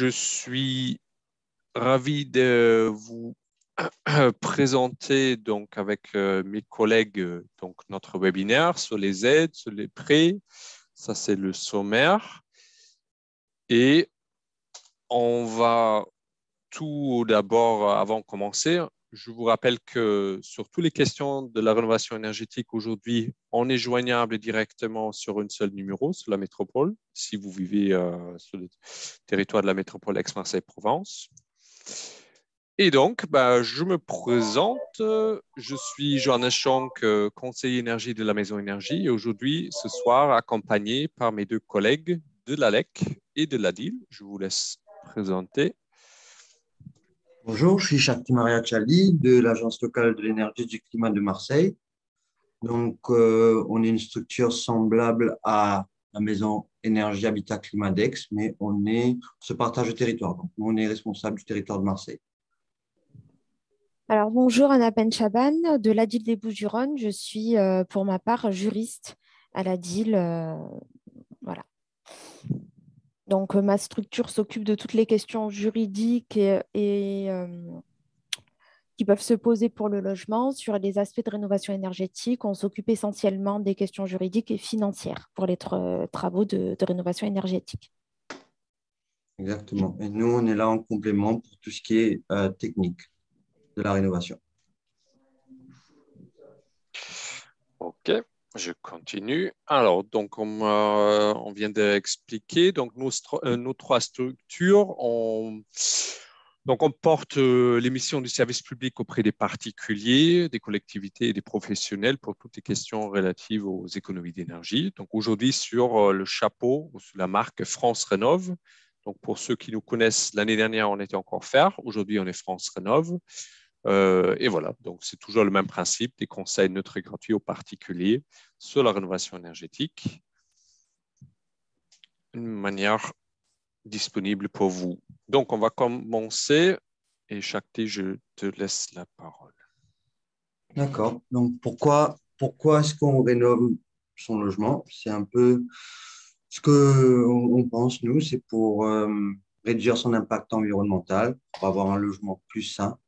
je suis ravi de vous présenter donc avec euh, mes collègues donc notre webinaire sur les aides, sur les prêts. Ça, c'est le sommaire. Et on va tout d'abord, avant de commencer, je vous rappelle que sur toutes les questions de la rénovation énergétique aujourd'hui, on est joignable directement sur une seule numéro, sur la métropole, si vous vivez euh, sur le territoire de la métropole Aix-Marseille-Provence. Et donc, bah, je me présente. Je suis Johannes Schonk, conseiller énergie de la Maison Énergie, et aujourd'hui, ce soir, accompagné par mes deux collègues de l'ALEC et de l'ADIL. Je vous laisse présenter. Bonjour, je suis Shakti Maria Chali de l'Agence locale de l'énergie du climat de Marseille. Donc, euh, on est une structure semblable à la maison énergie habitat climat d'Aix, mais on, est, on se partage le territoire. Donc, on est responsable du territoire de Marseille. Alors, bonjour, Anna Penchaban de l'ADIL des Bouches-du-Rhône. Je suis, euh, pour ma part, juriste à l'ADIL. Euh, voilà. Donc, ma structure s'occupe de toutes les questions juridiques et, euh, qui peuvent se poser pour le logement. Sur les aspects de rénovation énergétique, on s'occupe essentiellement des questions juridiques et financières pour les travaux de, rénovation énergétique. Exactement. Et nous, on est là en complément pour tout ce qui est technique de la rénovation. OK, je continue. Alors, donc, on, vient d'expliquer, donc, nos, euh, trois structures, on, donc, on porte euh, l'émission du service public auprès des particuliers, des collectivités et des professionnels pour toutes les questions relatives aux économies d'énergie. Donc, aujourd'hui, sur euh, le chapeau, sous la marque France Rénove. Donc, pour ceux qui nous connaissent, l'année dernière, on était encore Fer. Aujourd'hui, on est France Rénove. Euh, et voilà, donc c'est toujours le même principe, des conseils neutres et gratuits aux particuliers sur la rénovation énergétique. Une manière disponible pour vous. Donc, on va commencer et Shakti, je te laisse la parole. D'accord. Donc, pourquoi, pourquoi est-ce qu'on rénove son logement? C'est un peu ce qu'on on pense, nous, c'est pour euh, réduire son impact environnemental, pour avoir un logement plus sain,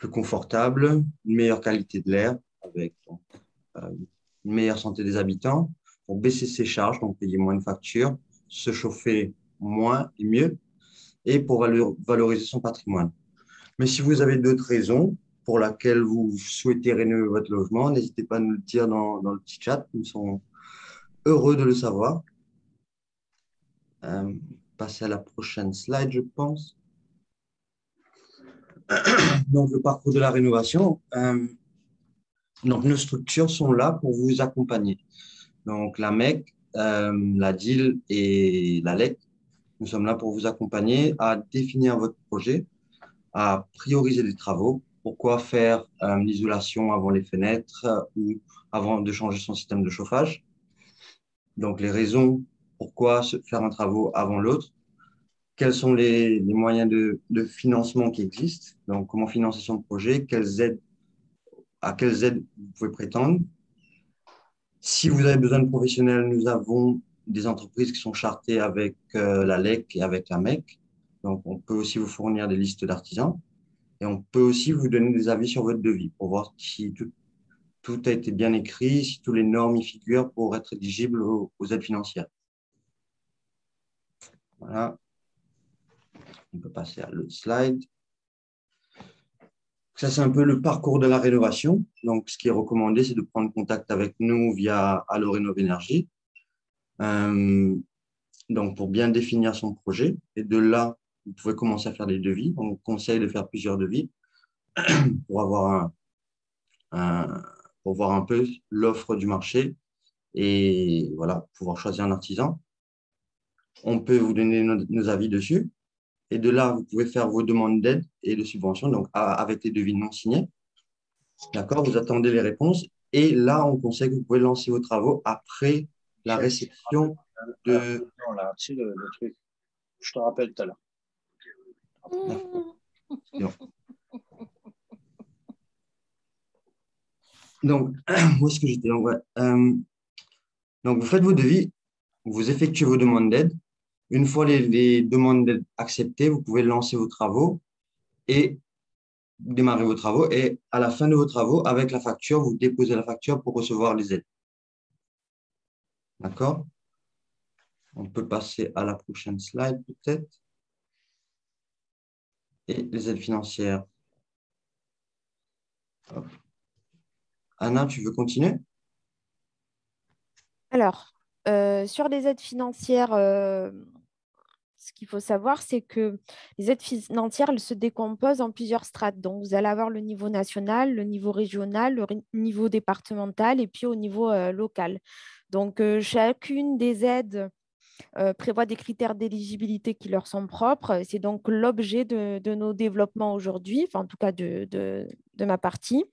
plus confortable, une meilleure qualité de l'air, avec euh, une meilleure santé des habitants, pour baisser ses charges, donc payer moins de factures, se chauffer moins et mieux, et pour valoriser son patrimoine. Mais si vous avez d'autres raisons pour lesquelles vous souhaitez rénover votre logement, n'hésitez pas à nous le dire dans, le petit chat. Nous sommes heureux de le savoir. Euh, passer à la prochaine slide, je pense. donc le parcours de la rénovation. Euh, donc nos structures sont là pour vous accompagner. Donc la MEC, euh, la DIL et la LEC, nous sommes là pour vous accompagner à définir votre projet, à prioriser les travaux. Pourquoi faire euh, l'isolation avant les fenêtres ou avant de changer son système de chauffage? Donc les raisons pourquoi faire un travaux avant l'autre quels sont les, moyens de, financement qui existent, donc comment financer son projet, à quelles aides vous pouvez prétendre? Si vous avez besoin de professionnels, nous avons des entreprises qui sont chartées avec euh, la LEC et avec la MEC. Donc, on peut aussi vous fournir des listes d'artisans et on peut aussi vous donner des avis sur votre devis pour voir si tout, a été bien écrit, si toutes les normes y figurent pour être éligible aux aides financières. Voilà. On peut passer à l'autre slide. Ça, c'est un peu le parcours de la rénovation. Donc, ce qui est recommandé, c'est de prendre contact avec nous via Allo Rénov Énergie. Euh, donc, pour bien définir son projet. Et de là, vous pouvez commencer à faire des devis. On conseille de faire plusieurs devis pour avoir pour voir un peu l'offre du marché et voilà, pouvoir choisir un artisan. On peut vous donner nos avis dessus. Et de là, vous pouvez faire vos demandes d'aide et de subvention, donc avec les devis non signés. D'accord Vous attendez les réponses. Et là, on conseille que vous pouvez lancer vos travaux après la réception de. Non, là, c'est le, truc. Je te rappelle tout à l'heure. Donc, où est-ce que j'étais? Donc, euh, donc, vous faites vos devis, vous effectuez vos demandes d'aide Une fois les, demandes acceptées, vous pouvez lancer vos travaux et démarrer vos travaux. Et à la fin de vos travaux, avec la facture, vous déposez la facture pour recevoir les aides. D'accord? On peut passer à la prochaine slide peut-être. Et les aides financières. Anna, tu veux continuer? Alors, euh, sur les aides financières, euh, ce qu'il faut savoir, c'est que les aides financières elles se décomposent en plusieurs strates. Donc, vous allez avoir le niveau national, le niveau régional, le niveau départemental et puis au niveau euh, local. Donc, chacune des aides prévoit des critères d'éligibilité qui leur sont propres. C'est donc l'objet de, nos développements aujourd'hui, en tout cas de, de ma partie.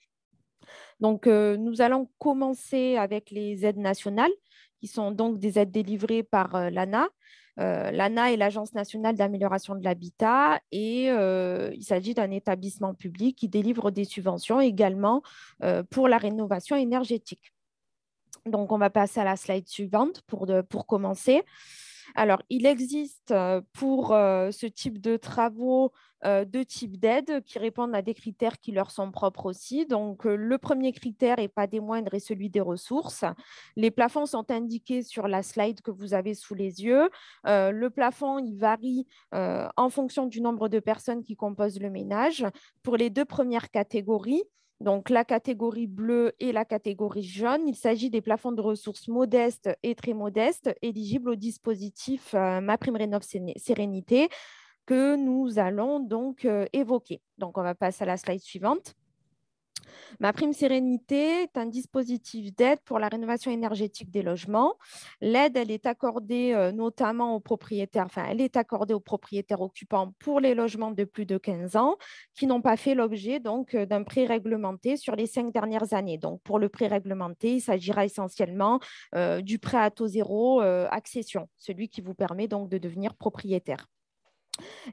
Donc, nous allons commencer avec les aides nationales, qui sont donc des aides délivrées par l'ANA. L'ANA est l'Agence nationale d'amélioration de l'habitat et il s'agit d'un établissement public qui délivre des subventions également pour la rénovation énergétique. Donc, on va passer à la slide suivante pour, pour commencer. Alors, il existe pour ce type de travaux deux types d'aides qui répondent à des critères qui leur sont propres aussi. Donc, le premier critère, et pas des moindres, est celui des ressources. Les plafonds sont indiqués sur la slide que vous avez sous les yeux. le plafond, il varie en fonction du nombre de personnes qui composent le ménage. Pour les deux premières catégories, donc la catégorie bleue et la catégorie jaune. Il s'agit des plafonds de ressources modestes et très modestes éligibles au dispositif euh, MaPrimeRénov Sérénité que nous allons donc euh, évoquer. Donc on va passer à la slide suivante. Ma prime sérénité est un dispositif d'aide pour la rénovation énergétique des logements. L'aide, elle est accordée euh, notamment aux propriétaires, enfin, elle est accordée aux propriétaires occupants pour les logements de plus de 15 ans qui n'ont pas fait l'objet euh, d'un prix réglementé sur les cinq dernières années. Donc, pour le prix réglementé, il s'agira essentiellement euh, du prêt à taux zéro accession, celui qui vous permet donc de devenir propriétaire.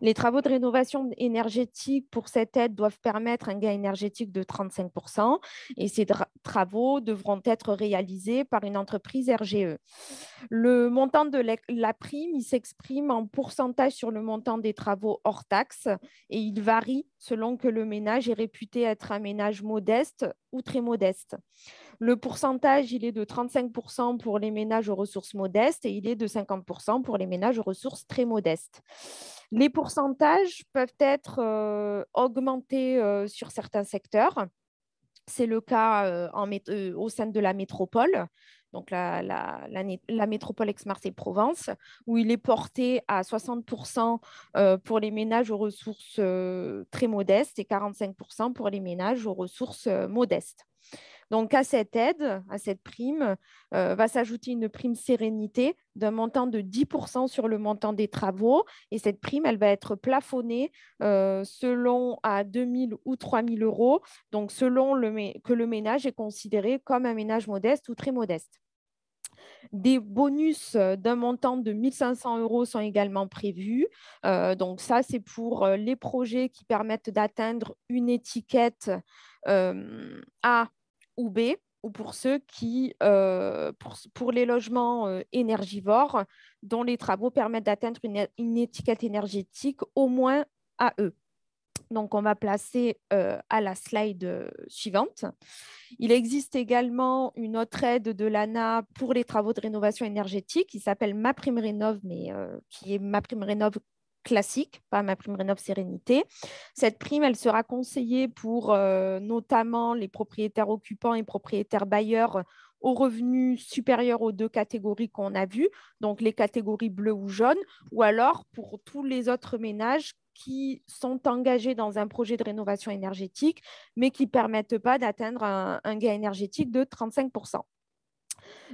Les travaux de rénovation énergétique pour cette aide doivent permettre un gain énergétique de 35% et ces travaux devront être réalisés par une entreprise RGE. Le montant de la prime s'exprime en pourcentage sur le montant des travaux hors taxe et il varie selon que le ménage est réputé être un ménage modeste ou très modeste. Le pourcentage, il est de 35% pour les ménages aux ressources modestes et il est de 50% pour les ménages aux ressources très modestes. Les pourcentages peuvent être euh, augmentés euh, sur certains secteurs. C'est le cas euh, au sein de la métropole donc la, métropole Aix-Marseille-Provence, où il est porté à 60% euh, pour les ménages aux ressources très modestes et 45% pour les ménages aux ressources modestes. Donc, à cette aide, à cette prime, va s'ajouter une prime sérénité d'un montant de 10% sur le montant des travaux. Et cette prime, elle va être plafonnée selon à 2 000 ou 3 000 euros, donc selon le, que le ménage est considéré comme un ménage modeste ou très modeste. Des bonus euh, d'un montant de 1500 euros sont également prévus. Euh, donc ça, c'est pour euh, les projets qui permettent d'atteindre une étiquette A ou B ou pour ceux qui, pour, les logements énergivores, dont les travaux permettent d'atteindre une, étiquette énergétique au moins AE. Donc, on va placer euh, à la slide euh, suivante. Il existe également une autre aide de l'ANA pour les travaux de rénovation énergétique qui s'appelle MaPrimeRénov, mais euh, qui est MaPrimeRénov classique, pas MaPrimeRénov Sérénité. Cette prime, elle sera conseillée pour notamment les propriétaires occupants et propriétaires bailleurs aux revenus supérieurs aux deux catégories qu'on a vues, donc les catégories bleues ou jaunes, ou alors pour tous les autres ménages qui sont engagés dans un projet de rénovation énergétique, mais qui ne permettent pas d'atteindre un, gain énergétique de 35%.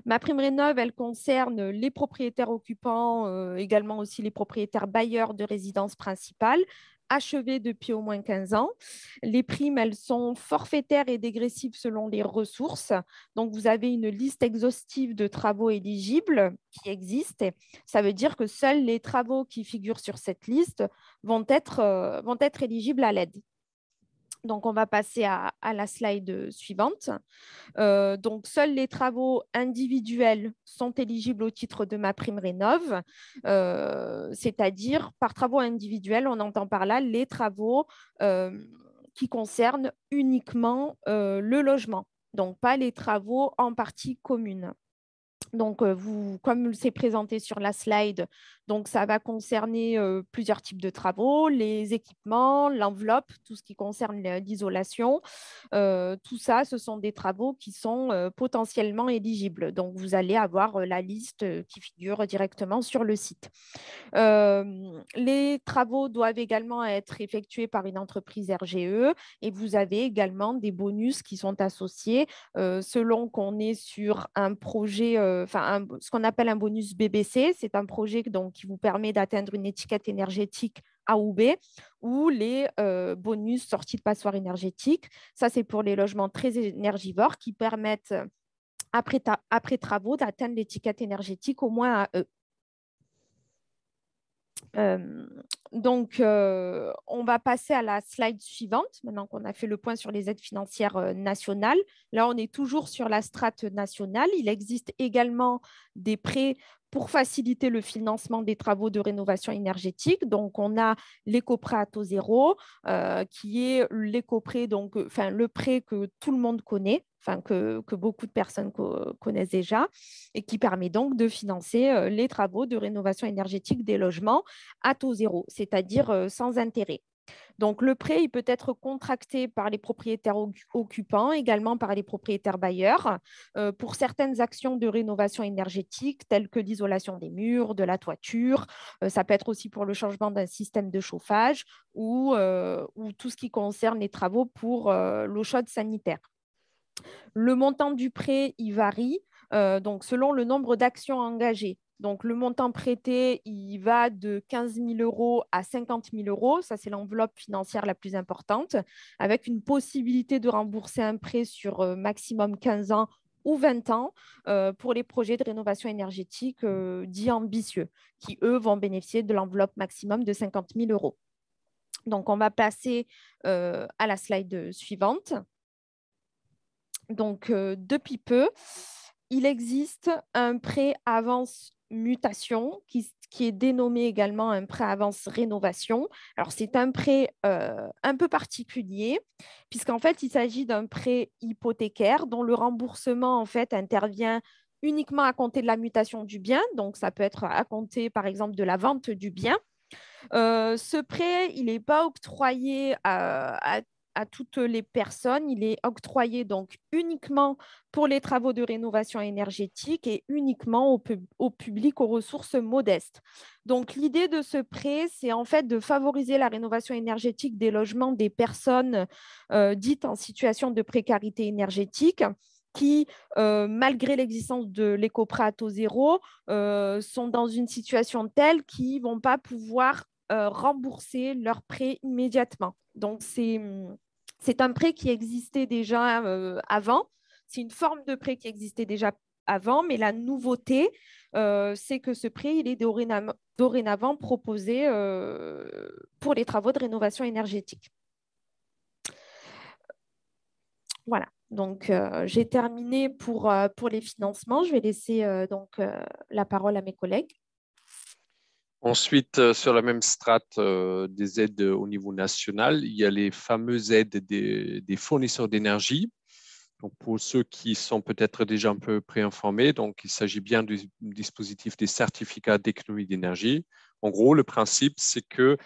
Ma prime rénov, elle concerne les propriétaires occupants, euh, également aussi les propriétaires bailleurs de résidence principale, achevées depuis au moins 15 ans. Les primes, elles sont forfaitaires et dégressives selon les ressources. Donc, vous avez une liste exhaustive de travaux éligibles qui existent. Ça veut dire que seuls les travaux qui figurent sur cette liste vont être, euh, vont être éligibles à l'aide. Donc, on va passer à, la slide suivante. Euh, donc, seuls les travaux individuels sont éligibles au titre de ma prime rénov, euh, c'est-à-dire par travaux individuels, on entend par là les travaux euh, qui concernent uniquement le logement, donc pas les travaux en partie commune. Donc, vous, comme c'est présenté sur la slide, donc, ça va concerner plusieurs types de travaux, les équipements, l'enveloppe, tout ce qui concerne l'isolation. tout ça, ce sont des travaux qui sont potentiellement éligibles. Donc, vous allez avoir la liste qui figure directement sur le site. les travaux doivent également être effectués par une entreprise RGE et vous avez également des bonus qui sont associés selon qu'on est sur un projet, ce qu'on appelle un bonus BBC. C'est un projet qui vous permet d'atteindre une étiquette énergétique A ou B, ou les euh, bonus sortis de passoire énergétique. Ça, c'est pour les logements très énergivores qui permettent, après, après travaux, d'atteindre l'étiquette énergétique au moins à E. Donc, on va passer à la slide suivante, maintenant qu'on a fait le point sur les aides financières nationales. Là, on est toujours sur la strate nationale. Il existe également des prêts pour faciliter le financement des travaux de rénovation énergétique. Donc, on a l'éco-prêt à taux zéro, euh, qui est l'éco-prêt, donc, euh, le prêt que tout le monde connaît, enfin, que, beaucoup de personnes connaissent déjà, et qui permet donc de financer euh, les travaux de rénovation énergétique des logements à taux zéro, c'est-à-dire sans intérêt. Donc, le prêt, peut être contracté par les propriétaires occupants, également par les propriétaires bailleurs, euh, pour certaines actions de rénovation énergétique, telles que l'isolation des murs, de la toiture. Euh, ça peut être aussi pour le changement d'un système de chauffage ou, euh, ou, tout ce qui concerne les travaux pour l'eau chaude sanitaire. Le montant du prêt, il varie. selon le nombre d'actions engagées. Donc, le montant prêté, il va de 15 000 euros à 50 000 euros. Ça, c'est l'enveloppe financière la plus importante, avec une possibilité de rembourser un prêt sur euh, maximum 15 ans ou 20 ans euh, pour les projets de rénovation énergétique euh, dits ambitieux, qui, eux, vont bénéficier de l'enveloppe maximum de 50 000 euros. Donc, on va passer à la slide suivante. Donc, depuis peu, il existe un prêt avance mutation qui, est dénommé également un prêt avance rénovation. Alors, c'est un prêt euh, un peu particulier puisqu'en fait, il s'agit d'un prêt hypothécaire dont le remboursement en fait intervient uniquement à compter de la mutation du bien. Donc, ça peut être à compter, par exemple, de la vente du bien. Euh, ce prêt, il n'est pas octroyé à, à à toutes les personnes. Il est octroyé donc uniquement pour les travaux de rénovation énergétique et uniquement au, public aux ressources modestes. Donc l'idée de ce prêt, c'est en fait de favoriser la rénovation énergétique des logements des personnes euh, dites en situation de précarité énergétique qui, euh, malgré l'existence de l'éco-prêt à zéro, euh, sont dans une situation telle qu'ils ne vont pas pouvoir rembourser leur prêt immédiatement. Donc, c'est c'est un prêt qui existait déjà euh, avant. C'est une forme de prêt qui existait déjà avant, mais la nouveauté, euh, c'est que ce prêt, il est dorénavant, proposé euh, pour les travaux de rénovation énergétique. Voilà, donc j'ai terminé pour, pour les financements. Je vais laisser donc la parole à mes collègues. Ensuite, euh, sur la même strate euh, des aides au niveau national, il y a les fameuses aides des, fournisseurs d'énergie. Donc, pour ceux qui sont peut-être déjà un peu préinformés, donc il s'agit bien du dispositif des certificats d'économie d'énergie. En gros, le principe, c'est que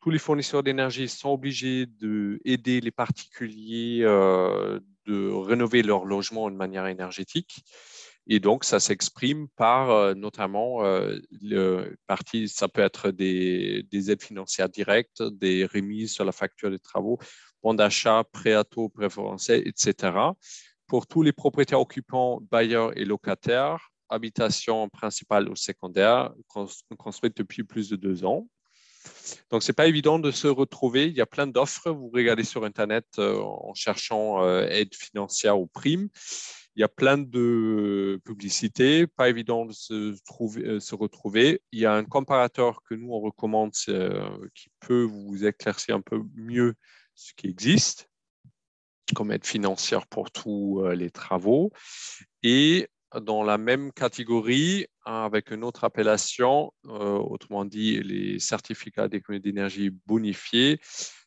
tous les fournisseurs d'énergie sont obligés d'aider les particuliers euh, de rénover leur logement de manière énergétique. Et donc, ça s'exprime par euh, notamment euh, le parti, ça peut être des, aides financières directes, des remises sur la facture des travaux, bons d'achat, prêts à taux etc. Pour tous les propriétaires occupants, bailleurs et locataires, habitation principale ou secondaire, construite depuis plus de deux ans. Donc, ce n'est pas évident de se retrouver. Il y a plein d'offres. Vous regardez sur Internet euh, en cherchant aide financière ou prime. Il y a plein de publicités, pas évident de euh, se retrouver. Il y a un comparateur que nous, on recommande euh, qui peut vous éclaircir un peu mieux ce qui existe. comme aide financière pour tous les travaux. Et dans la même catégorie, avec une autre appellation, autrement dit les certificats d'économie d'énergie bonifiés,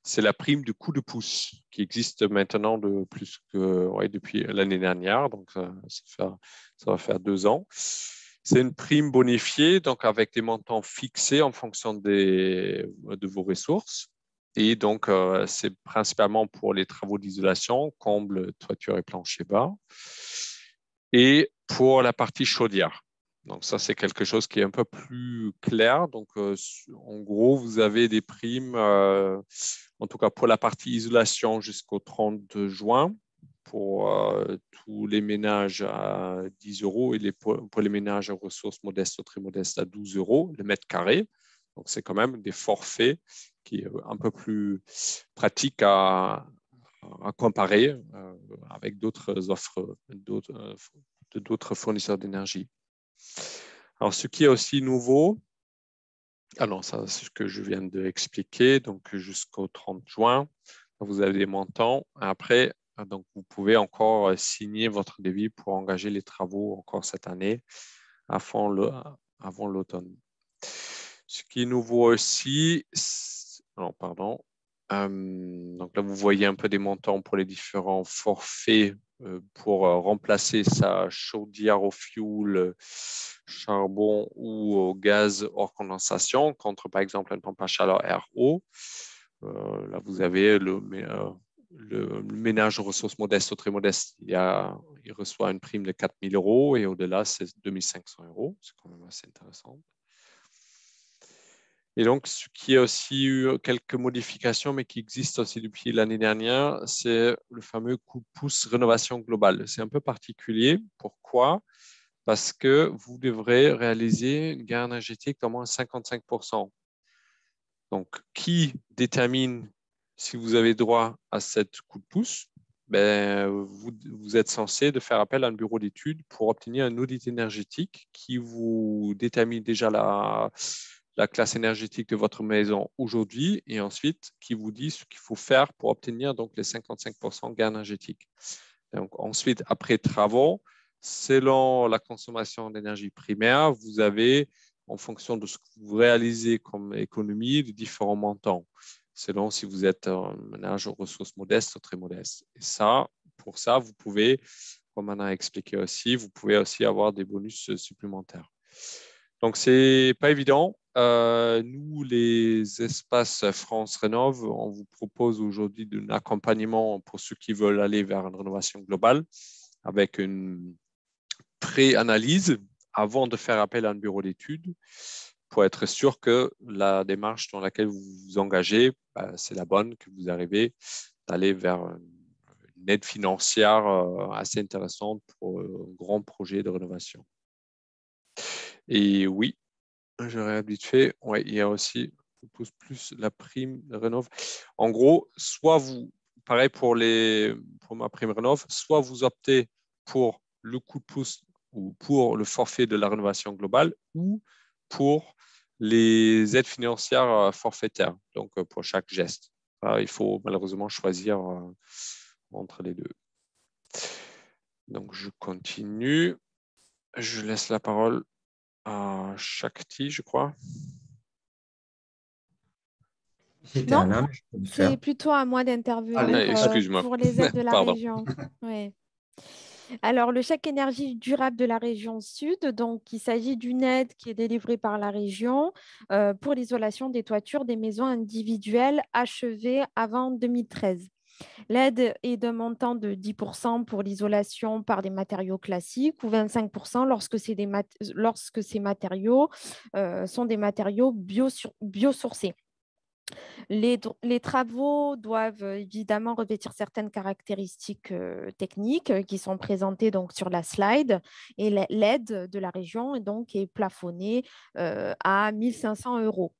c'est la prime de coup de pouce qui existe maintenant depuis l'année dernière, donc ça, ça, va faire deux ans. C'est une prime bonifiée, donc avec des montants fixés en fonction des, de vos ressources. Et donc, euh, c'est principalement pour les travaux d'isolation, comble, toiture et plancher bas. Et pour la partie chaudière. Donc, ça, c'est quelque chose qui est un peu plus clair. Donc, euh, en gros, vous avez des primes, euh, en tout cas pour la partie isolation jusqu'au 30 juin, pour euh, tous les ménages à 10 euros et pour, les ménages à ressources modestes ou très modestes à 12 euros le mètre carré. Donc, c'est quand même des forfaits qui est un peu plus pratique à, comparer avec d'autres offres de d'autres fournisseurs d'énergie. Alors, ce qui est aussi nouveau, alors ça, c'est ce que je viens d'expliquer, donc jusqu'au 30 juin, vous avez des montants. Après, ah, donc, vous pouvez encore signer votre devis pour engager les travaux encore cette année avant l'automne. Ce qui est nouveau aussi, non, pardon. Donc là, vous voyez un peu des montants pour les différents forfaits euh, pour euh, remplacer sa chaudière au fioul, charbon ou au gaz hors condensation contre, par exemple, un pompe à chaleur RO. là, vous avez le, le, ménage aux ressources modestes ou très modestes, il, il reçoit une prime de 4 000 euros et au-delà, c'est 2 500 euros. C'est quand même assez intéressant. Et donc, ce qui a aussi eu quelques modifications, mais qui existe aussi depuis l'année dernière, c'est le fameux coup de pouce rénovation globale. C'est un peu particulier. Pourquoi? Parce que vous devrez réaliser une gain énergétique d'au moins 55% Donc, qui détermine si vous avez droit à cette coup de pouce, ben, vous, êtes censé de faire appel à un bureau d'études pour obtenir un audit énergétique qui vous détermine déjà la, la classe énergétique de votre maison aujourd'hui et ensuite qui vous dit ce qu'il faut faire pour obtenir donc les 55% gain énergétique. Donc ensuite, après travaux, selon la consommation d'énergie primaire, vous avez, en fonction de ce que vous réalisez comme économie, de différents montants selon si vous êtes un ménage aux ressources modestes ou très modestes. Et ça, pour ça, vous pouvez, comme on a expliqué aussi, vous pouvez aussi avoir des bonus supplémentaires. Donc, ce n'est pas évident. Euh, nous, les espaces France Rénov, on vous propose aujourd'hui un accompagnement pour ceux qui veulent aller vers une rénovation globale avec une pré-analyse avant de faire appel à un bureau d'études pour être sûr que la démarche dans laquelle vous vous engagez, bah, c'est la bonne, que vous arrivez d'aller vers une aide financière euh, assez intéressante pour un grand projet de rénovation. Et oui, vite fait, ouais, il y a aussi plus la prime de rénov. En gros, soit vous, pareil pour, les, pour ma prime rénov, soit vous optez pour le coup de pouce ou pour le forfait de la rénovation globale ou pour les aides financières euh, forfaitaires, donc euh, pour chaque geste. il faut malheureusement choisir euh, entre les deux. Donc, je continue. Je laisse la parole à Shakti, je crois. C'est plutôt à moi d'intervenir pour les aides de la région. Oui. Alors, le chèque énergie durable de la région sud, donc il s'agit d'une aide qui est délivrée par la région euh, pour l'isolation des toitures des maisons individuelles achevées avant 2013. L'aide est d'un montant de 10% pour l'isolation par des matériaux classiques ou 25% lorsque, ces matériaux euh, sont des matériaux biosourcés. Les, travaux doivent euh, évidemment revêtir certaines caractéristiques euh, techniques euh, qui sont présentées donc sur la slide et l'aide de la région donc, est plafonnée à 1500 euros.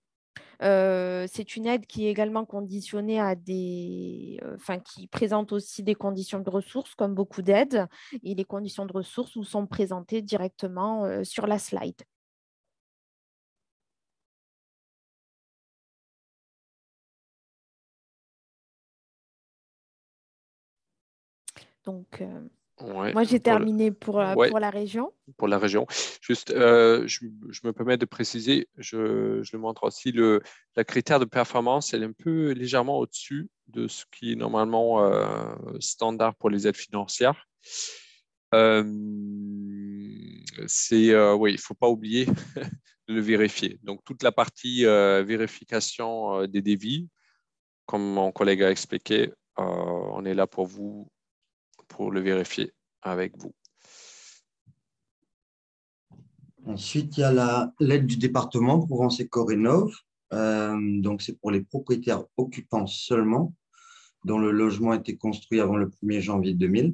C'est une aide qui est également conditionnée à des, enfin qui présente aussi des conditions de ressources comme beaucoup d'aides et les conditions de ressources vous sont présentées directement sur la slide. Donc, Ouais, moi, j'ai terminé pour, euh, Ouais. pour la région. pour la région. Juste, euh, je, je me permets de préciser, je, je le montre aussi, le, le critère de performance, elle est un peu légèrement au-dessus de ce qui est normalement euh, standard pour les aides financières. C'est, oui, il ne faut pas oublier de le vérifier. Donc, toute la partie vérification des dévis, comme mon collègue a expliqué, on est là pour vous, pour le vérifier avec vous. Ensuite, il y a la- l'aide du département Provence et Corénov. Euh, donc, c'est pour les propriétaires occupants seulement, dont le logement a été construit avant le 1er janvier 2000.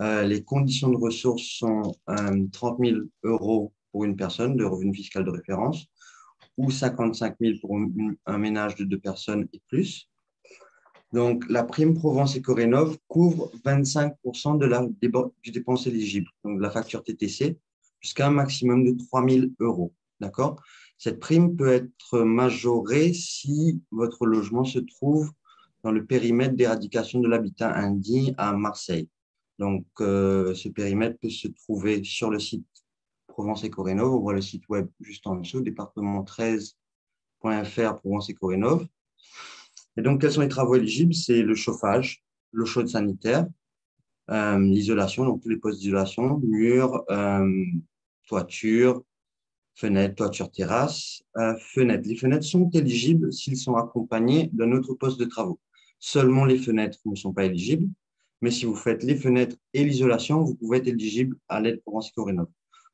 Euh, les conditions de ressources sont euh, 30 000 euros pour une personne de revenu fiscal de référence ou 55 000 pour un ménage de deux personnes et plus. Donc, la prime Provence et Corénov couvre 25 de la, du dépense éligible, donc de la facture TTC, jusqu'à un maximum de 3 000 euros. D'accord? Cette prime peut être majorée si votre logement se trouve dans le périmètre d'éradication de l'habitat indigne à Marseille. Donc, euh, ce périmètre peut se trouver sur le site Provence et Corénov. On voit le site web juste en dessous, département13.fr Provence et Corénov. Et donc, quels sont les travaux éligibles? C'est le chauffage, l'eau chaude sanitaire, euh, l'isolation, donc tous les postes d'isolation, murs, euh, toiture, fenêtres, toiture terrasse, euh, fenêtres. Les fenêtres sont éligibles s'ils sont accompagnés d'un autre poste de travaux. Seulement les fenêtres ne sont pas éligibles, mais si vous faites les fenêtres et l'isolation, vous pouvez être éligible à l'aide Provence Corénov.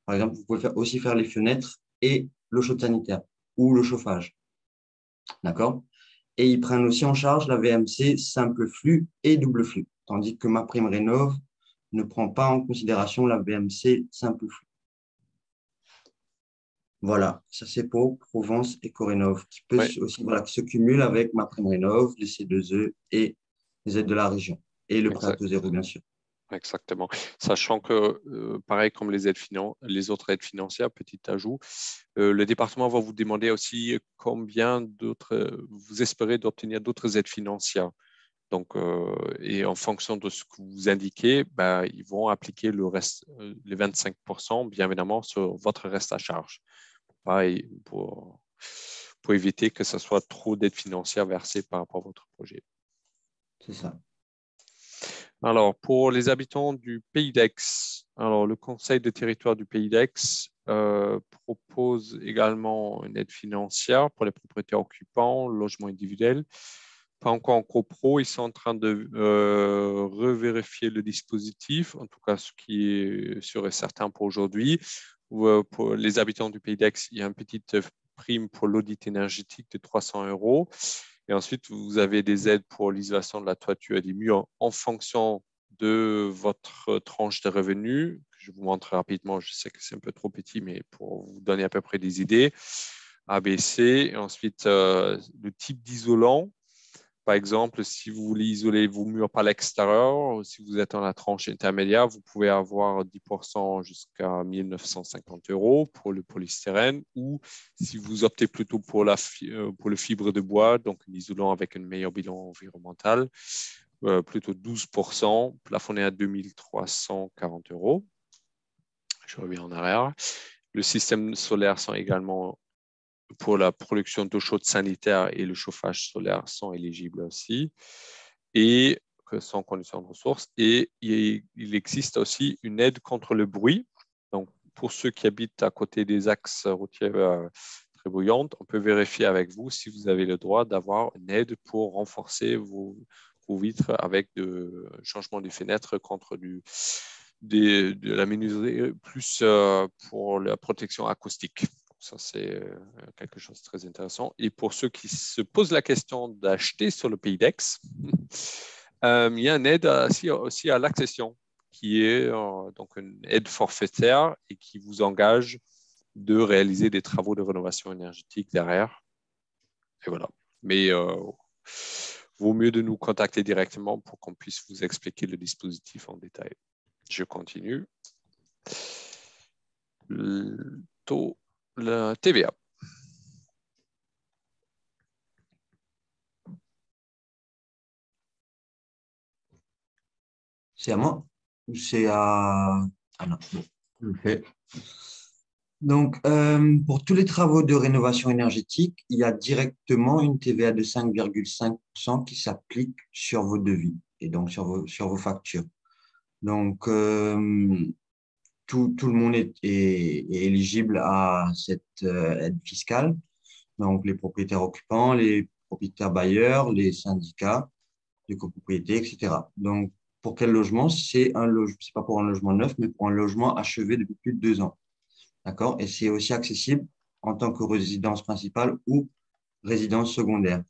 Par exemple, vous pouvez faire, aussi faire les fenêtres et l'eau chaude sanitaire ou le chauffage. D'accord? Et ils prennent aussi en charge la VMC simple flux et double flux, tandis que ma prime rénov ne prend pas en considération la VMC simple flux. Voilà, ça c'est pour Provence et Corénov, qui peut Ouais. aussi voilà, qui se cumule avec ma prime rénov, les C2E et les aides de la région. Et le prêt à taux zéro, bien sûr. Exactement. Sachant que, pareil comme les, aides les autres aides financières, petit ajout, le département va vous demander aussi combien d'autres, vous espérez d'obtenir d'autres aides financières. Donc, et en fonction de ce que vous indiquez, ben, ils vont appliquer le reste, les 25%, bien évidemment, sur votre reste à charge. Pareil, pour, pour éviter que ce soit trop d'aides financières versées par rapport à votre projet. C'est ça. Alors, pour les habitants du Pays d'Aix, alors le Conseil de territoire du Pays d'Aix euh, propose également une aide financière pour les propriétaires occupants, logement individuel. Pas encore en copro, ils sont en train de euh, revérifier le dispositif, en tout cas ce qui et certain pour aujourd'hui. Ou, euh, Pour les habitants du Pays d'Aix, il y a une petite prime pour l'audit énergétique de 300 euros. Et ensuite, vous avez des aides pour l'isolation de la toiture et des murs en fonction de votre tranche de revenus. Je vous montre rapidement, je sais que c'est un peu trop petit, mais pour vous donner à peu près des idées. ABC, et ensuite euh, le type d'isolant. Par exemple, si vous voulez isoler vos murs par l'extérieur, si vous êtes dans la tranche intermédiaire, vous pouvez avoir 10% jusqu'à 1950 euros pour le polystyrène. Ou si vous optez plutôt pour, la euh, pour le fibre de bois, donc un isolant avec un meilleur bilan environnemental, euh, plutôt 12%, plafonné à 2340 euros. Je reviens en arrière. Le système solaire sont également pour la production d'eau chaude sanitaire et le chauffage solaire sont éligibles aussi, et sans condition de ressources. Et il existe aussi une aide contre le bruit. Donc, pour ceux qui habitent à côté des axes routiers euh, très bouillantes, on peut vérifier avec vous si vous avez le droit d'avoir une aide pour renforcer vos, vitres avec de changement des fenêtres contre de la menuiserie plus euh, pour la protection acoustique. Ça, c'est euh, quelque chose de très intéressant. Et pour ceux qui se posent la question d'acheter sur le pays d'Aix, euh, il y a une aide aussi, à l'accession, qui est euh, donc une aide forfaitaire et qui vous engage de réaliser des travaux de rénovation énergétique derrière. Et voilà. Mais vaut mieux de nous contacter directement pour qu'on puisse vous expliquer le dispositif en détail. Je continue. Taux, la TVA. C'est à moi ou c'est à... Ah non, je le fais. Donc, euh, pour tous les travaux de rénovation énergétique, il y a directement une TVA de 5,5% qui s'applique sur vos devis et donc sur vos, sur vos factures. Donc, euh, tout, le monde est, éligible à cette euh, aide fiscale. Donc, les propriétaires occupants, les propriétaires bailleurs, les syndicats de copropriété, etc. Donc, pour quel logement? C'est un c'est pas pour un logement neuf, mais pour un logement achevé depuis plus de deux ans. D'accord? Et c'est aussi accessible en tant que résidence principale ou résidence secondaire.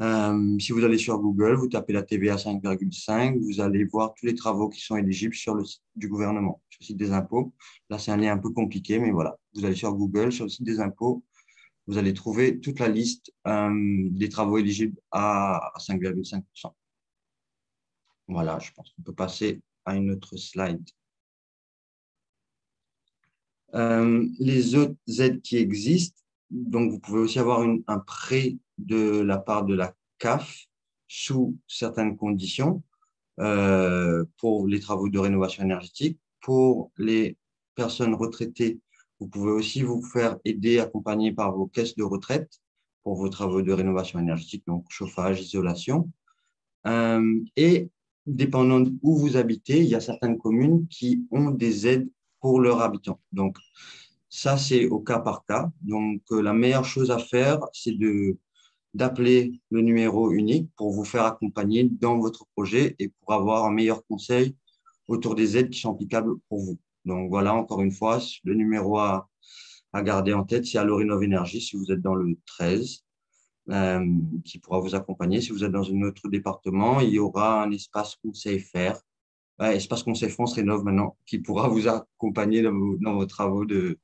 Euh, si vous allez sur Google, vous tapez la TVA 5,5, vous allez voir tous les travaux qui sont éligibles sur le site du gouvernement, sur le site des impôts. Là, c'est un lien un peu compliqué, mais voilà. Vous allez sur Google, sur le site des impôts, vous allez trouver toute la liste euh, des travaux éligibles à, à 5,5%. Voilà, je pense qu'on peut passer à une autre slide. Euh, les autres aides qui existent, donc vous pouvez aussi avoir un prêt de la part de la CAF sous certaines conditions euh, pour les travaux de rénovation énergétique. Pour les personnes retraitées, vous pouvez aussi vous faire aider, accompagner par vos caisses de retraite pour vos travaux de rénovation énergétique, donc chauffage, isolation. Euh, et dépendant où vous habitez, il y a certaines communes qui ont des aides pour leurs habitants. Donc, ça, c'est au cas par cas. Donc, euh, la meilleure chose à faire, c'est d'appeler le numéro unique pour vous faire accompagner dans votre projet et pour avoir un meilleur conseil autour des aides qui sont applicables pour vous. Donc voilà, encore une fois, le numéro à, à garder en tête, c'est Alorinov Énergie si vous êtes dans le 13. Euh, qui pourra vous accompagner. Si vous êtes dans un autre département, il y aura un espace conseil faire, espace conseil France rénove maintenant, qui pourra vous accompagner dans vos, dans vos, travaux de,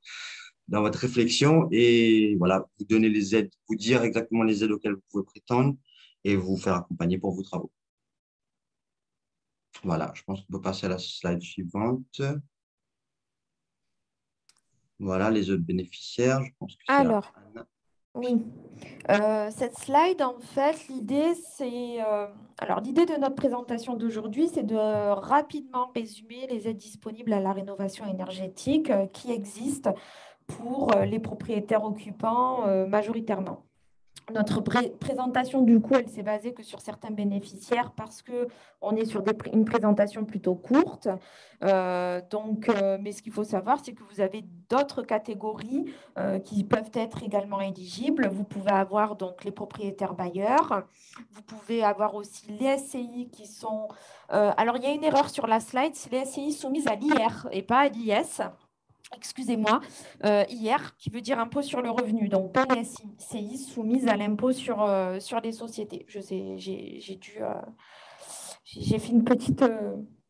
dans votre réflexion et voilà, vous donner les aides, vous dire exactement les aides auxquelles vous pouvez prétendre et vous faire accompagner pour vos travaux. Voilà, je pense qu'on peut passer à la slide suivante. Voilà, les autres bénéficiaires. Je pense que Alors, oui. Euh, cette slide, en fait, l'idée, c'est. Euh, alors, l'idée de notre présentation d'aujourd'hui, c'est de rapidement résumer les aides disponibles à la rénovation énergétique euh, qui existent pour les propriétaires occupants majoritairement. Notre présentation, du coup, elle s'est basée que sur certains bénéficiaires parce qu'on est sur une présentation plutôt courte. Euh, donc, euh, mais ce qu'il faut savoir, c'est que vous avez d'autres catégories euh, qui peuvent être également éligibles. Vous pouvez avoir donc les propriétaires bailleurs. Vous pouvez avoir aussi les SCI qui sont... alors, il y a une erreur sur la slide, les SCI soumises à l'IR et pas à l'IS excusez-moi, euh, hier, qui veut dire impôt sur le revenu. Donc, SCI soumise à l'impôt sur, euh, sur les sociétés. Je sais, j'ai. Euh, fait une petite,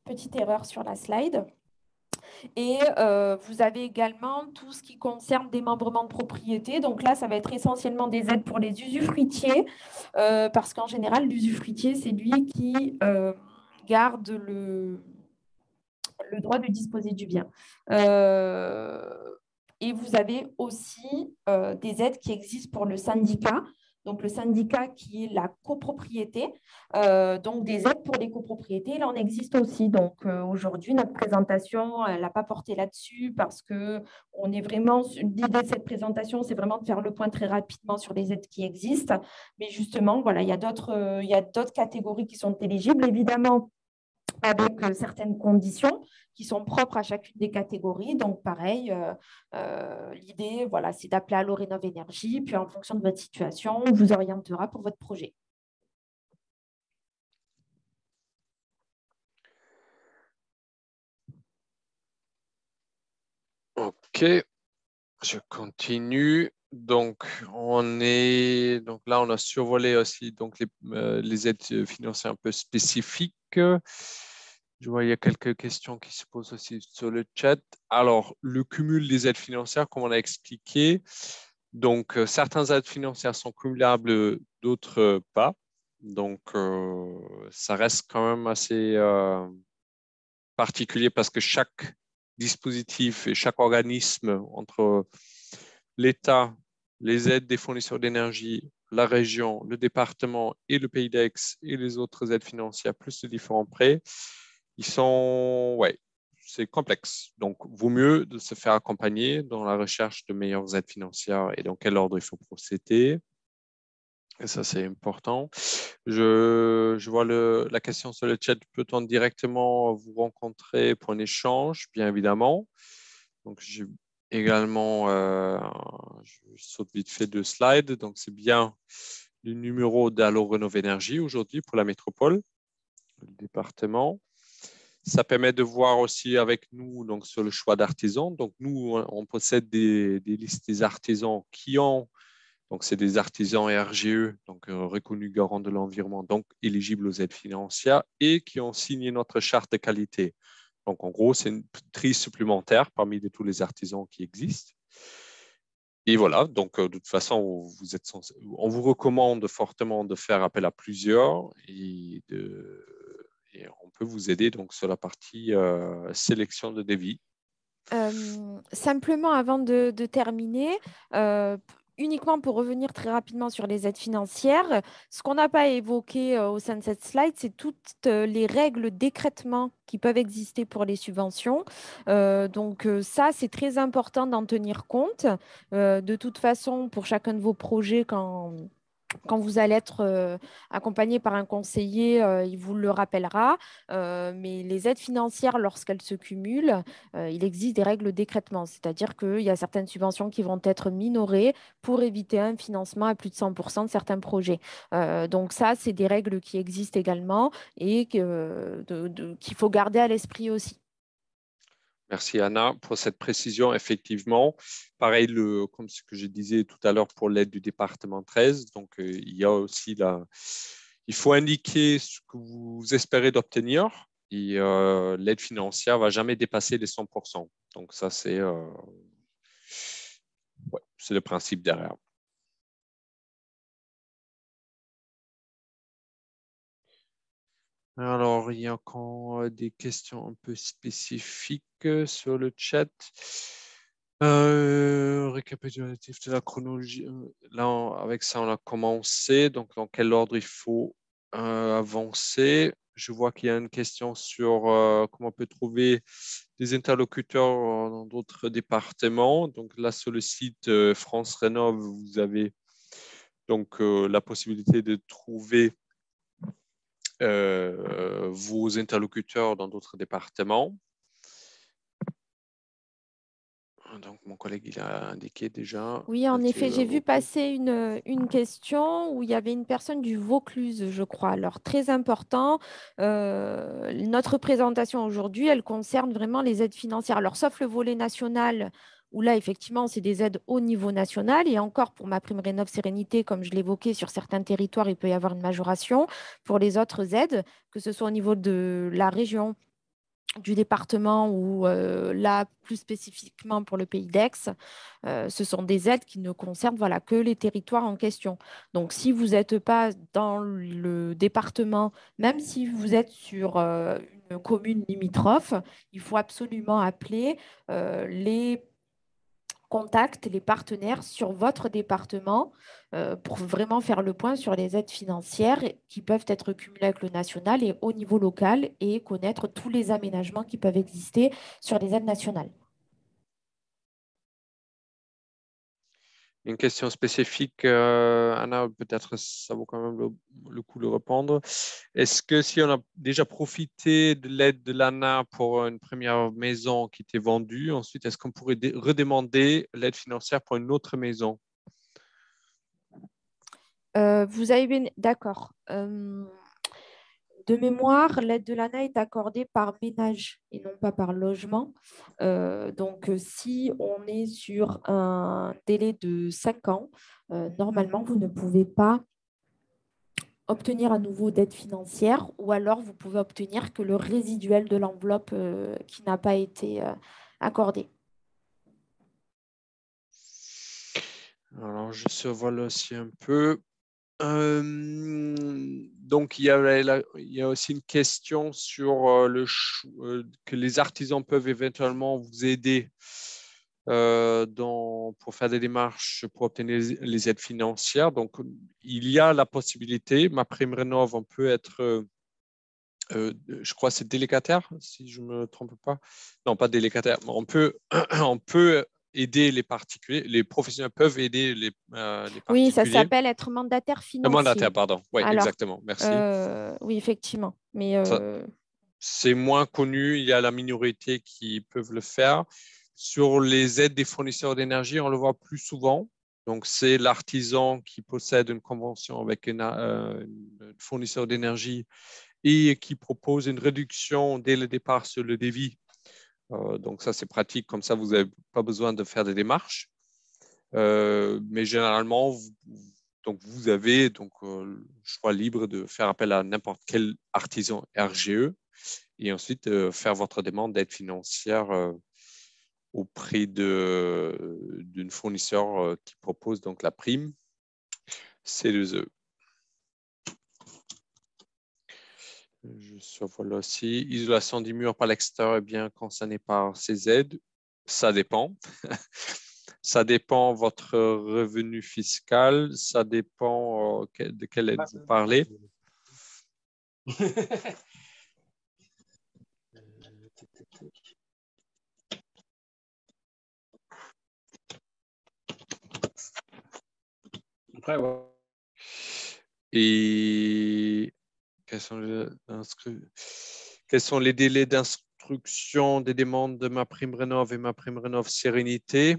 petite erreur sur la slide. Et vous avez également tout ce qui concerne démembrement de propriété. Donc là, ça va être essentiellement des aides pour les usufruitiers, parce qu'en général, l'usufruitier, c'est lui qui garde le, le droit de disposer du bien. Euh, et vous avez aussi euh, des aides qui existent pour le syndicat. Donc, le syndicat qui est la copropriété, euh, donc des aides pour les copropriétés, il en existe aussi. Donc, aujourd'hui, notre présentation, elle n'a pas porté là-dessus parce que on est vraiment, l'idée de cette présentation, c'est vraiment de faire le point très rapidement sur les aides qui existent. Mais justement, voilà, il y a d'autres, il y a d'autres catégories qui sont éligibles. Évidemment, avec certaines conditions qui sont propres à chacune des catégories. Donc, pareil, euh, euh, l'idée, voilà, c'est d'appeler à l'Orénov Énergie, puis en fonction de votre situation, on vous orientera pour votre projet. OK, je continue. Donc, on est donc là, on a survolé aussi donc les, les aides financières un peu spécifiques. Je vois, il y a quelques questions qui se posent aussi sur le chat. Alors, le cumul des aides financières, comme on a expliqué, donc euh, certaines aides financières sont cumulables, d'autres pas. Donc, euh, ça reste quand même assez euh, particulier parce que chaque dispositif et chaque organisme entre l'État, les aides des fournisseurs d'énergie, la région, le département et le pays d'Aix et les autres aides financières, plus de différents prêts, ils sont, ouais, c'est complexe. Donc, vaut mieux de se faire accompagner dans la recherche de meilleures aides financières et dans quel ordre il faut procéder. Et ça, c'est important. Je, je vois le, la question sur le chat. Peut-on directement vous rencontrer pour un échange? Bien évidemment. Donc, j'ai également, euh, je saute vite fait deux slides. Donc, c'est bien le numéro d'Allo Renov Énergie aujourd'hui pour la métropole, le département. Ça permet de voir aussi avec nous donc, sur le choix d'artisans. Donc, nous, on possède des, listes des artisans qui ont, donc c'est des artisans RGE, donc euh, reconnus garants de l'environnement, donc éligibles aux aides financières et qui ont signé notre charte de qualité. Donc, en gros, c'est une tri supplémentaire parmi tous les artisans qui existent. Et voilà, donc euh, de toute façon, vous êtes on vous recommande fortement de faire appel à plusieurs et de on peut vous aider donc sur la partie euh, sélection de devis. Euh, simplement, avant de, terminer, euh, uniquement pour revenir très rapidement sur les aides financières, ce qu'on n'a pas évoqué au sein de cette slide, c'est toutes les règles d'écrètement qui peuvent exister pour les subventions. donc ça, c'est très important d'en tenir compte. de toute façon, pour chacun de vos projets, quand quand vous allez être euh, accompagné par un conseiller, euh, il vous le rappellera. Euh, mais les aides financières, lorsqu'elles se cumulent, il existe des règles d'écrètement, c'est-à-dire qu'il y a certaines subventions qui vont être minorées pour éviter un financement à plus de 100% de certains projets. donc ça, c'est des règles qui existent également et qu'il faut garder à l'esprit aussi. Merci Anna pour cette précision. Effectivement, pareil, comme ce que je disais tout à l'heure pour l'aide du département 13, donc euh, il y a aussi la, il faut indiquer ce que vous espérez d'obtenir et euh, l'aide financière va jamais dépasser les 100%. Donc ça, euh, c'est le principe derrière. Alors, il y a encore des questions un peu spécifiques sur le chat. Euh, récapitulatif de la chronologie. Euh, là, avec ça, on a commencé. Donc, dans quel ordre il faut euh, avancer? Je vois qu'il y a une question sur comment on peut trouver des interlocuteurs dans d'autres départements. Donc, là, sur le site France Rénov, vous avez donc la possibilité de trouver euh, vos interlocuteurs dans d'autres départements. Donc, mon collègue, il a indiqué déjà. Oui, en effet, j'ai vu passer une, une, question où il y avait une personne du Vaucluse, je crois. Alors, très important, euh, notre présentation aujourd'hui, elle concerne vraiment les aides financières. Alors, sauf le volet national, où là, effectivement, c'est des aides au niveau national. Et encore, pour ma prime Rénov Sérénité, comme je l'évoquais, sur certains territoires, il peut y avoir une majoration. Pour les autres aides, que ce soit au niveau de la région, du département ou euh, là, plus spécifiquement pour le pays d'Aix, euh, ce sont des aides qui ne concernent voilà, que les territoires en question. Donc, si vous n'êtes pas dans le département, même si vous êtes sur euh, une commune limitrophe, il faut absolument appeler les contacte les partenaires sur votre département euh, pour vraiment faire le point sur les aides financières qui peuvent être cumulées avec le national et au niveau local et connaître tous les aménagements qui peuvent exister sur les aides nationales. Une question spécifique, euh, Anna, peut-être ça vaut quand même le, coup de répondre. Est-ce que si on a déjà profité de l'aide de l'ANA pour une première maison qui était vendue, ensuite, est-ce qu'on pourrait redemander l'aide financière pour une autre maison? Euh, Vous avez bien, d'accord. Euh, de mémoire, l'aide de l'ANA est accordée par ménage et non pas par logement. Euh, donc, euh, si on est sur un délai de 5 ans, euh, normalement, vous ne pouvez pas obtenir à nouveau d'aide financière ou alors vous pouvez obtenir que le résiduel de l'enveloppe qui n'a pas été accordé. Alors, je survole aussi un peu. Euh, donc, il y, a, aussi une question sur euh, le euh, que les artisans peuvent éventuellement vous aider pour faire des démarches pour obtenir les, aides financières. Donc, il y a la possibilité, ma prime rénov, on peut être je crois c'est délégataire, si je ne me trompe pas. Non, pas délégataire. On peut, on peut aider les particuliers, les professionnels peuvent aider les, euh, les particuliers. Oui, ça s'appelle être mandataire financier. mandataire, pardon. Oui, exactement. Merci. Euh, oui, effectivement. Mais c'est moins connu. Il y a la minorité qui peuvent le faire. Sur les aides des fournisseurs d'énergie, on le voit plus souvent. Donc, c'est l'artisan qui possède une convention avec un fournisseur d'énergie et qui propose une réduction dès le départ sur le devis. Euh, donc ça, c'est pratique, comme ça, vous n'avez pas besoin de faire des démarches. Euh, mais généralement, vous, donc vous avez donc, euh, le choix libre de faire appel à n'importe quel artisan RGE et ensuite faire votre demande d'aide financière auprès d'une fournisseur qui propose donc la prime C2E. Je survole aussi. Isolation du mur par l'extérieur est bien concerné par ces aides. Ça dépend. ça dépend votre revenu fiscal. Ça dépend euh, de quelle aide vous parlez. Après, Et quels sont les, délais d'instruction des demandes de ma prime rénov et ma prime rénov sérénité?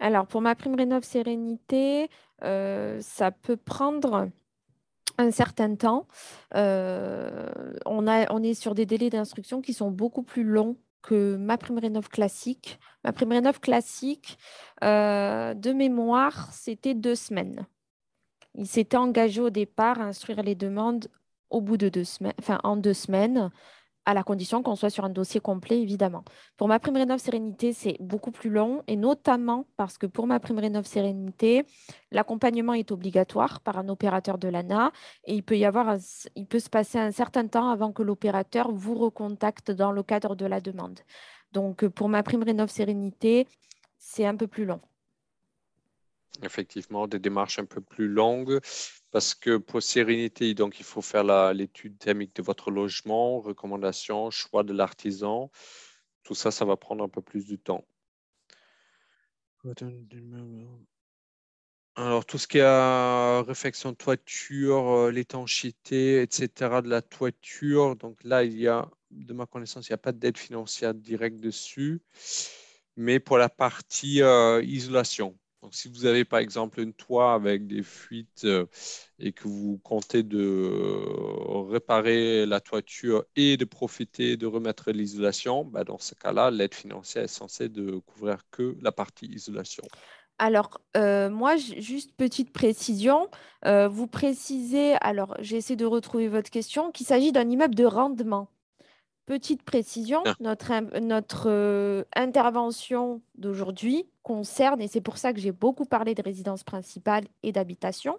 Alors, pour ma prime rénov sérénité, euh, ça peut prendre un certain temps. Euh, on, a, on est sur des délais d'instruction qui sont beaucoup plus longs que ma prime rénov classique. Ma prime rénov classique, euh, de mémoire, c'était deux semaines. Il s'était engagé au départ à instruire les demandes au bout de deux semaines, enfin en deux semaines, à la condition qu'on soit sur un dossier complet, évidemment. Pour ma prime Rénov Sérénité, c'est beaucoup plus long, et notamment parce que pour ma prime Rénov Sérénité, l'accompagnement est obligatoire par un opérateur de l'ANA, et il peut, y avoir il peut se passer un certain temps avant que l'opérateur vous recontacte dans le cadre de la demande. Donc, pour ma prime Rénov Sérénité, c'est un peu plus long effectivement des démarches un peu plus longues parce que pour sérénité, donc il faut faire l'étude thermique de votre logement, recommandations, choix de l'artisan. Tout ça, ça va prendre un peu plus de temps. Alors, tout ce qui est réfection de toiture, euh, l'étanchéité, etc., de la toiture. Donc là, il y a, de ma connaissance, il n'y a pas d'aide financière directe dessus. Mais pour la partie euh, isolation, donc, si vous avez par exemple une toit avec des fuites euh, et que vous comptez de euh, réparer la toiture et de profiter de remettre l'isolation, bah, dans ce cas-là, l'aide financière est censée de couvrir que la partie isolation. Alors, euh, moi, juste petite précision. vous précisez, alors j'essaie de retrouver votre question, qu'il s'agit d'un immeuble de rendement. Petite précision, ah. notre, notre euh, intervention d'aujourd'hui concerne, et c'est pour ça que j'ai beaucoup parlé de résidence principale et d'habitation,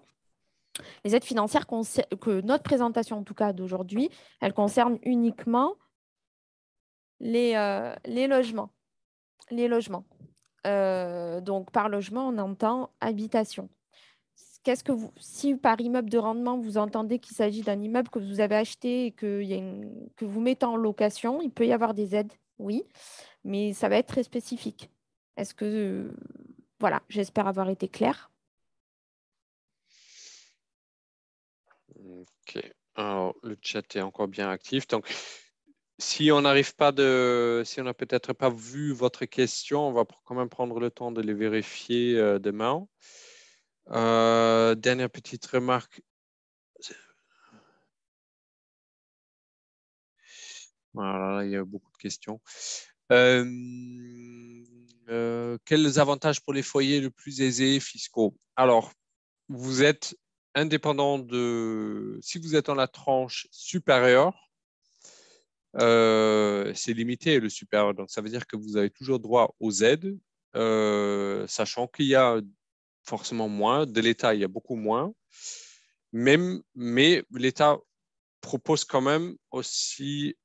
les aides financières que notre présentation, en tout cas d'aujourd'hui, elle concerne uniquement les, euh, les logements. Les logements. Euh, donc, par logement, on entend habitation qu'est-ce que vous, si par immeuble de rendement, vous entendez qu'il s'agit d'un immeuble que vous avez acheté et que, vous mettez en location, il peut y avoir des aides, oui, mais ça va être très spécifique. Est-ce que, voilà, j'espère avoir été clair? Ok, alors le chat est encore bien actif. Donc, si on n'arrive pas de, si on n'a peut-être pas vu votre question, on va quand même prendre le temps de les vérifier euh, demain. Euh, dernière petite remarque. Voilà, il y a beaucoup de questions. Euh, euh, quels avantages pour les foyers les plus aisés fiscaux? Alors, vous êtes indépendant de... Si vous êtes en la tranche supérieure, c'est limité le supérieur. Donc, ça veut dire que vous avez toujours droit aux aides, sachant qu'il y a forcément moins. De l'État, il y a beaucoup moins. Même, mais l'État propose quand même aussi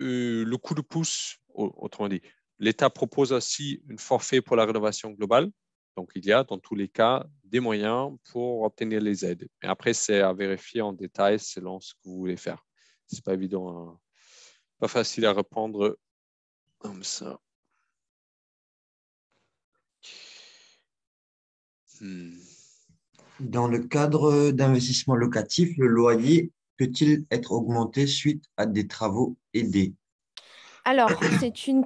euh, le coup de pouce, autrement dit. L'État propose aussi une forfait pour la rénovation globale. Donc, il y a dans tous les cas des moyens pour obtenir les aides. Et après, c'est à vérifier en détail selon ce que vous voulez faire. C'est pas évident, hein. pas facile à répondre comme ça. Dans le cadre d'investissement locatif, le loyer peut-il être augmenté suite à des travaux aidés? Alors, c'est une,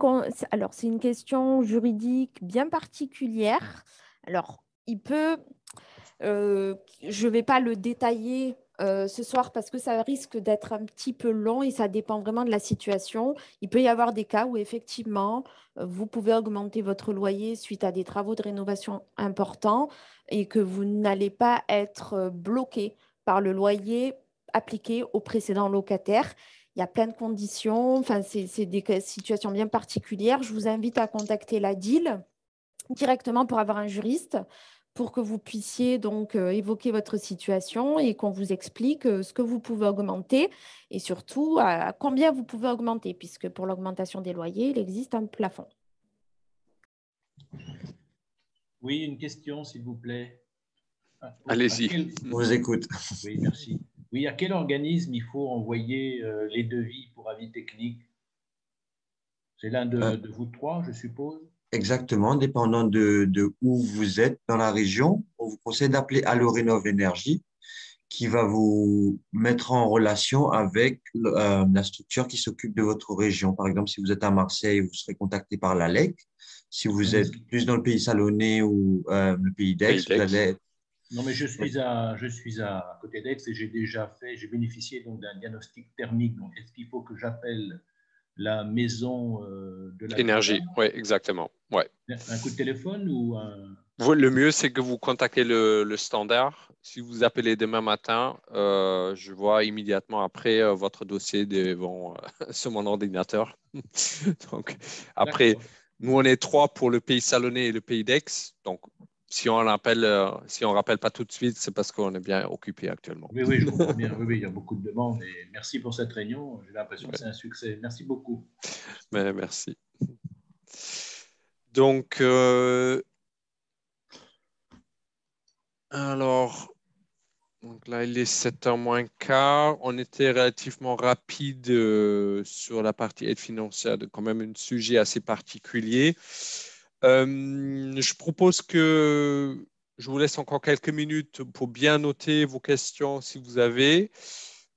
alors, c'est une question juridique bien particulière. Alors, il peut, euh, je ne vais pas le détailler euh, ce soir parce que ça risque d'être un petit peu long et ça dépend vraiment de la situation. Il peut y avoir des cas où effectivement, euh, vous pouvez augmenter votre loyer suite à des travaux de rénovation importants et que vous n'allez pas être bloqué par le loyer appliqué au précédent locataire. Il y a plein de conditions, enfin, c'est des situations bien particulières. Je vous invite à contacter la DIL directement pour avoir un juriste pour que vous puissiez donc euh, évoquer votre situation et qu'on vous explique euh, ce que vous pouvez augmenter et surtout à combien vous pouvez augmenter, puisque pour l'augmentation des loyers, il existe un plafond. Oui, une question, s'il vous plaît. Ah, Allez-y, on vous écoute. Oui, merci. Oui, à quel organisme il faut envoyer euh, les devis pour avis technique? C'est l'un de, de vous trois, je suppose? Exactement, dépendant de, où vous êtes dans la région, on vous conseille d'appeler Allo Rénov Énergie qui va vous mettre en relation avec euh, la structure qui s'occupe de votre région. Par exemple, si vous êtes à Marseille, vous serez contacté par la LEC. Si vous êtes plus dans le pays salonné ou euh, le pays d'Aix, vous allez non, mais je suis à, je suis à côté d'Aix et j'ai déjà fait, j'ai bénéficié donc d'un diagnostic thermique. Donc, est-ce qu'il faut que j'appelle la maison euh, de la énergie. Oui, exactement. Ouais. Un coup de téléphone ou un... Le mieux, c'est que vous contactez le, standard. Si vous appelez demain matin, euh, je vois immédiatement après euh, votre dossier devant, sur mon ordinateur. donc, après, nous, on est trois pour le pays salonné et le pays d'Aix. Donc, si on rappelle, euh, si on rappelle pas tout de suite, c'est parce qu'on est bien occupé actuellement. Oui, oui, je comprends bien. Oui, oui, il y a beaucoup de demandes et merci pour cette réunion. J'ai l'impression que c'est un succès. Merci beaucoup. Mais merci. Donc, euh, alors, là, il est 7h moins quart. On était relativement rapide euh, sur la partie aide financière, quand même un sujet assez particulier. Euh, je propose que je vous laisse encore quelques minutes pour bien noter vos questions si vous avez.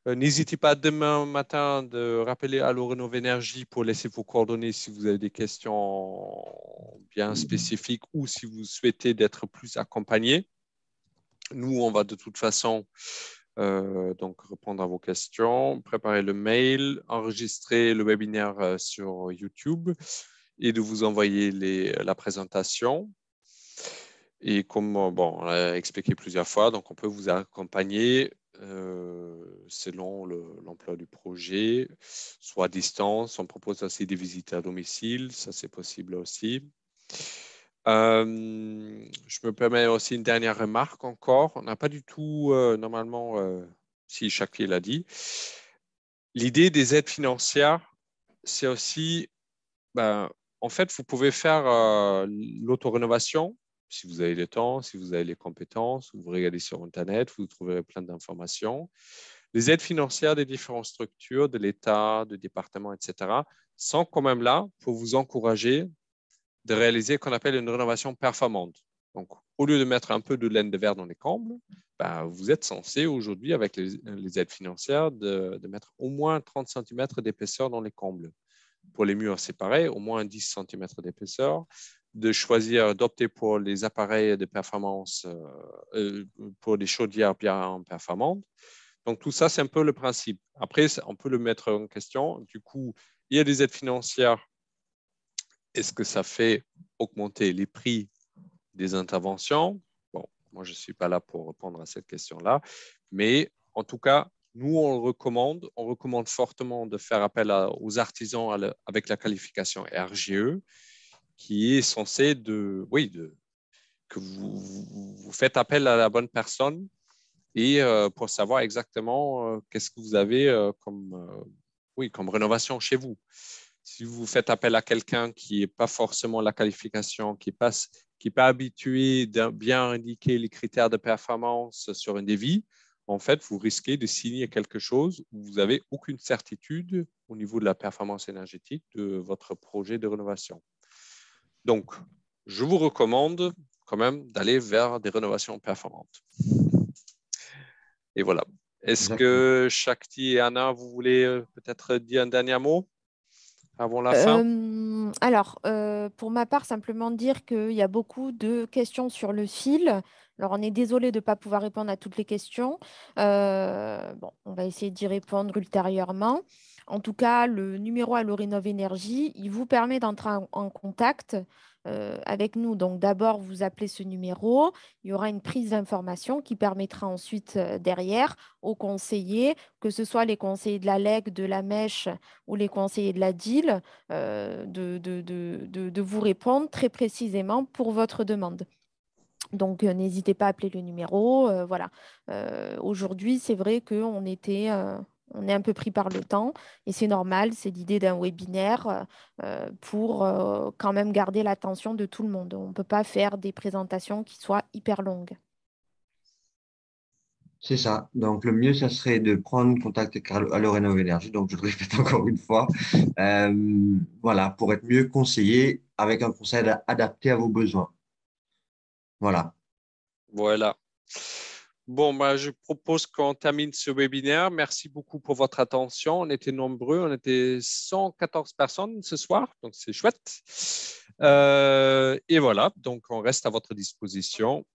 Euh, n'hésitez pas demain matin de rappeler à Loreno Énergie pour laisser vos coordonnées si vous avez des questions bien spécifiques ou si vous souhaitez d'être plus accompagné. Nous, on va de toute façon euh, donc répondre à vos questions, préparer le mail, enregistrer le webinaire sur YouTube et de vous envoyer la présentation. Et comme bon, on l'a expliqué plusieurs fois, donc on peut vous accompagner euh, selon l'emploi du projet, soit à distance. On propose aussi des visites à domicile, ça c'est possible aussi. Euh, je me permets aussi une dernière remarque encore. On n'a pas du tout, euh, normalement, si chaque l'a dit, l'idée des aides financières, c'est aussi ben, en fait, vous pouvez faire euh, l'auto-rénovation si vous avez le temps, si vous avez les compétences. Vous regardez sur Internet, vous trouverez plein d'informations. Les aides financières des différentes structures, de l'État, de départements, etc., sont quand même là pour vous encourager de réaliser ce qu'on appelle une rénovation performante. Donc, au lieu de mettre un peu de laine de verre dans les combles, ben, vous êtes censé aujourd'hui, avec les, aides financières, de, de, mettre au moins 30 cm d'épaisseur dans les combles pour les murs, c'est pareil, au moins 10 cm d'épaisseur, de choisir, d'opter pour les appareils de performance, euh, euh, pour des chaudières bien performantes. Donc, tout ça, c'est un peu le principe. Après, on peut le mettre en question. Du coup, il y a des aides financières. Est-ce que ça fait augmenter les prix des interventions? Bon, moi, je ne suis pas là pour répondre à cette question-là. Mais en tout cas, nous, on recommande, on recommande fortement de faire appel aux artisans avec la qualification RGE, qui est censé de, oui, que vous, faites appel à la bonne personne et euh, pour savoir exactement euh, qu'est-ce que vous avez euh, comme, oui, comme rénovation chez vous. Si vous faites appel à quelqu'un qui n'est pas forcément la qualification, qui n'est pas qui n'est pas habitué de bien indiquer les critères de performance sur un devis, en fait, vous risquez de signer quelque chose où vous n'avez aucune certitude au niveau de la performance énergétique de votre projet de rénovation. Donc, je vous recommande quand même d'aller vers des rénovations performantes. Et voilà. Est-ce que Shakti et Anna, vous voulez euh, peut-être dire un dernier mot? La euh, Alors, euh, pour ma part, simplement dire qu'il y a beaucoup de questions sur le fil. Alors, on est désolé de ne pas pouvoir répondre à toutes les questions. bon, on va essayer d'y répondre ultérieurement. En tout cas, le numéro à l'Orinov il vous permet d'entrer en, contact euh, avec nous. Donc d'abord, vous appelez ce numéro, il y aura une prise d'information qui permettra ensuite euh, derrière aux conseillers, que ce soit les conseillers de la LEG, de la Mèche ou les conseillers de la DIL, euh, de, de, vous répondre très précisément pour votre demande. Donc, n'hésitez pas à appeler le numéro. voilà. Aujourd'hui, c'est vrai qu'on était on est un peu pris par le temps et c'est normal, c'est l'idée d'un webinaire euh, euh, pour euh, quand même garder l'attention de tout le monde. On ne peut pas faire des présentations qui soient hyper longues. C'est ça. Donc, le mieux, ça serait de prendre contact avec Allo Énergie. Donc, je le répète encore une fois. voilà, pour être mieux conseillé avec un conseil adapté à vos besoins. Voilà. Voilà. Bon, bah, je propose qu'on termine ce webinaire. Merci beaucoup pour votre attention. On était nombreux, on était 114 personnes ce soir, donc c'est chouette. Euh, et voilà, donc on reste à votre disposition